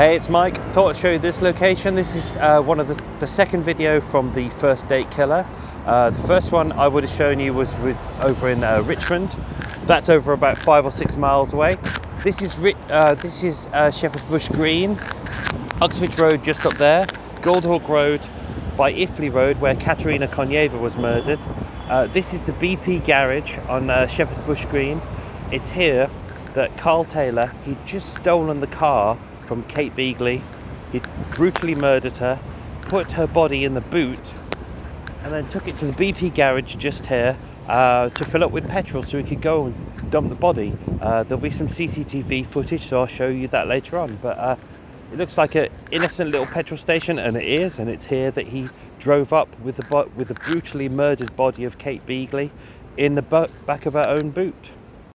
Hey, it's Mike. Thought I'd show you this location. This is uh, one of the, the second video from the first date killer. Uh, the first one I would have shown you was with, over in uh, Richmond. That's over about five or six miles away. This is uh, this is uh, Shepherd's Bush Green, Uxbridge Road just up there, Goldhawk Road by Iffley Road where Katerina Konyeva was murdered. Uh, this is the BP garage on Shepherd's Bush Green. It's here that Karl Taylor, he'd just stolen the car from Kate Beagley. He'd brutally murdered her, put her body in the boot, and then took it to the BP garage just here uh, to fill up with petrol so he could go and dump the body. Uh, there'll be some CCTV footage, so I'll show you that later on. But uh, it looks like an innocent little petrol station, and it is. And it's here that he drove up with the with the brutally murdered body of Kate Beagley in the back of her own boot.